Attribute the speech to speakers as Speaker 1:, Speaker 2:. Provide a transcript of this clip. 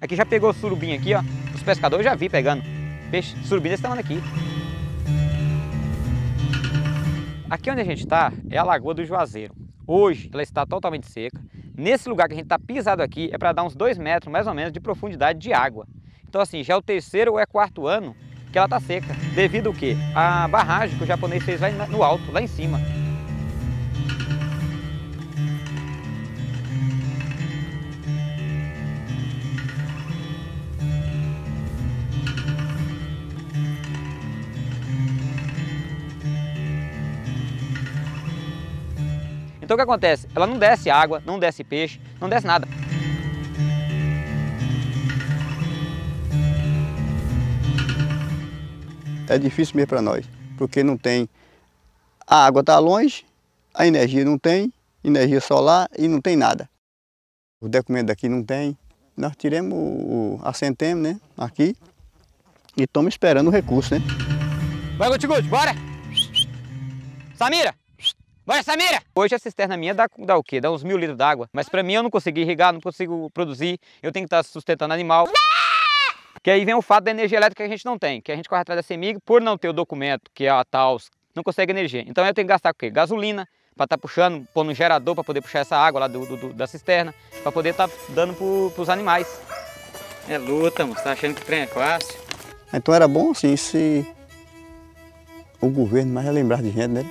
Speaker 1: Aqui já pegou surubim aqui, ó. Os pescadores já vi pegando peixe, surubim desse tamanho aqui. Aqui onde a gente está é a Lagoa do Juazeiro. Hoje ela está totalmente seca. Nesse lugar que a gente está pisado aqui é para dar uns 2 metros mais ou menos de profundidade de água. Então assim, já é o terceiro ou é quarto ano que ela está seca. Devido ao quê? A barragem que o japonês fez lá no alto, lá em cima. Então o que acontece? Ela não desce água, não desce peixe, não desce nada.
Speaker 2: É difícil mesmo para nós, porque não tem... A água está longe, a energia não tem, energia solar e não tem nada. O documento daqui não tem. Nós tiramos, o, assentemos né, aqui e estamos esperando o recurso, né?
Speaker 1: Bora, Guti bora! Samira! Bora, Samira! Hoje a cisterna minha dá, dá o quê? Dá uns mil litros d'água. Mas para mim eu não consigo irrigar, não consigo produzir. Eu tenho que estar sustentando animal. Que aí vem o fato da energia elétrica que a gente não tem. Que a gente corre atrás da CEMIG por não ter o documento, que é a TAUS, não consegue energia. Então eu tenho que gastar o quê? Gasolina, para estar tá puxando, pôr no gerador para poder puxar essa água lá do, do da cisterna, para poder estar tá dando para os animais. É luta, moço. Tá achando que o trem é fácil?
Speaker 2: Então era bom assim se o governo mais lembrar de gente, né?